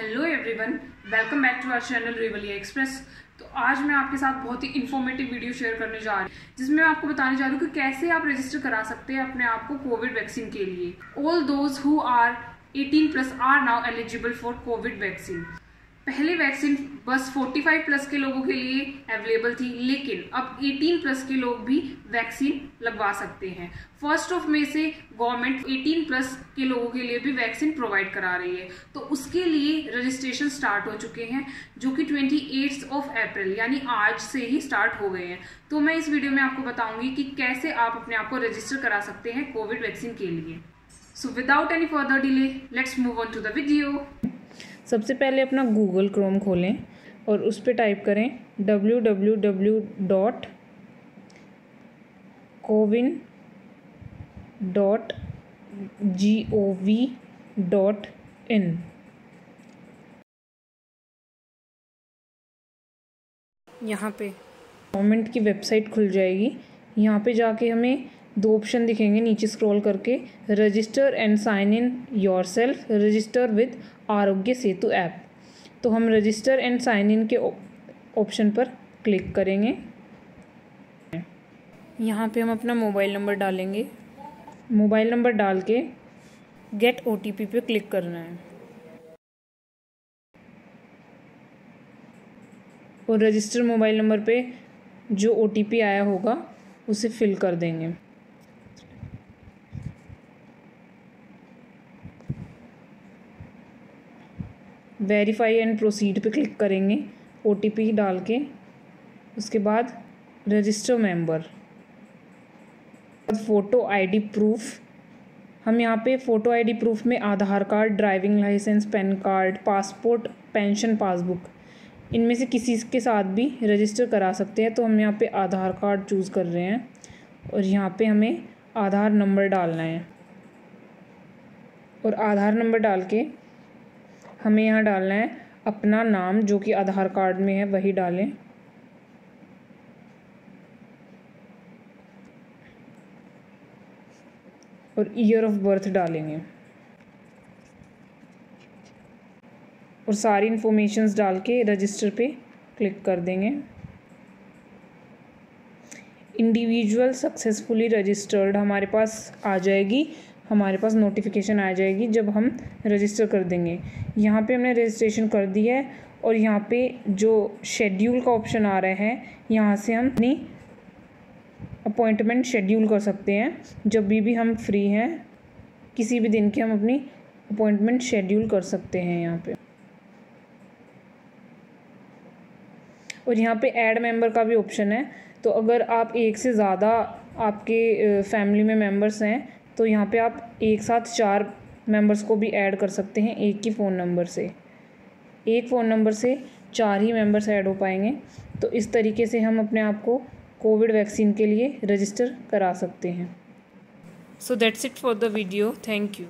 Hello everyone welcome back to our channel रिवलिया express तो आज मैं आपके साथ बहुत ही इन्फॉर्मेटिव वीडियो शेयर करने जा रही हूँ, जिसमें मैं आपको बताने जा रही हूँ कि कैसे आप रजिस्टर करा सकते हैं अपने आप को कोविड वैक्सीन के लिए। All those who are 18 plus are now eligible for covid vaccine पहले वैक्सीन बस 45 प्लस के लोगों के लिए अवेलेबल थी, लेकिन अब 18 प्लस के लोग भी वैक्सीन लगवा सकते हैं। फ़र्स्ट ऑफ़ मे से गवर्नमेंट 18 प्लस के लोगों के लिए भी वैक्सीन प्रोवाइड करा रही है। तो उसके लिए रजिस्ट्रेशन स्टार्ट हो चुके हैं, जो कि ट्वेंटी ऑफ़ अप्रैल यानी आज से ही स्टार्ट हो गए हैं। तो मैं इस वीडियो में आपको बताऊँगी कि कैसे आप अपने आप को रजिस्टर करा सकते हैं कोविड वैक्सीन के लिए। So without any further delay let's move on to the video सबसे पहले अपना गूगल क्रोम खोलें और उस पर टाइप करें W W W dot CoWIN dot G O V dot in यहाँ पे गवर्नमेंट की वेबसाइट खुल जाएगी। यहाँ पे जाके हमें दो ऑप्शन दिखेंगे नीचे स्क्रॉल करके register and sign in yourself register with Aarogya Setu app तो हम रजिस्टर एंड साइन इन के ऑप्शन पर क्लिक करेंगे। यहाँ पे हम अपना मोबाइल नंबर डालेंगे। मोबाइल नंबर डाल के गेट ओ टी पी पे क्लिक करना है। और रजिस्टर मोबाइल नंबर पे जो ओ टी पी आया होगा, उसे फिल कर देंगे। वेरीफाई एंड प्रोसीड पे क्लिक करेंगे ओटीपी डाल के। उसके बाद register member photo ID proof हम यहाँ पे फ़ोटो आईडी प्रूफ में Aadhaar card driving licence PAN card passport pension passbook इनमें से किसी के साथ भी रजिस्टर करा सकते हैं तो हम यहाँ पे आधार कार्ड चूज़ कर रहे हैं और यहाँ पे हमें आधार नंबर डालना है। और आधार नंबर डाल के हमें यहाँ डालना है अपना नाम, जो कि आधार कार्ड में है, वही डालें। और ईयर ऑफ़ बर्थ डालेंगे। और सारी इन्फॉर्मेशंस डाल के रजिस्टर पे क्लिक कर देंगे। इंडिविजुअल सक्सेसफुली रजिस्टर्ड हमारे पास आ जाएगी। हमारे पास नोटिफिकेशन आ जाएगी जब हम रजिस्टर कर देंगे। यहाँ पे हमने रजिस्ट्रेशन कर दिया है और यहाँ पे जो शेड्यूल का ऑप्शन आ रहा है, यहाँ से हम अपनी अपॉइंटमेंट शेड्यूल कर सकते हैं। जब भी भी हम फ्री हैं, किसी भी दिन की हम अपनी अपॉइंटमेंट शेड्यूल कर सकते हैं यहाँ पे। और यहाँ पे ऐड मेंबर का भी ऑप्शन है। तो अगर आप एक से ज़्यादा आपके फैमिली में मेंबर्स हैं तो यहाँ पे आप एक साथ चार मेंबर्स को भी ऐड कर सकते हैं एक ही फ़ोन नंबर से। एक फ़ोन नंबर से चार ही मेंबर्स ऐड हो पाएँगे। तो इस तरीके से हम अपने आप को कोविड वैक्सीन के लिए रजिस्टर करा सकते हैं। So that's it for the video thank you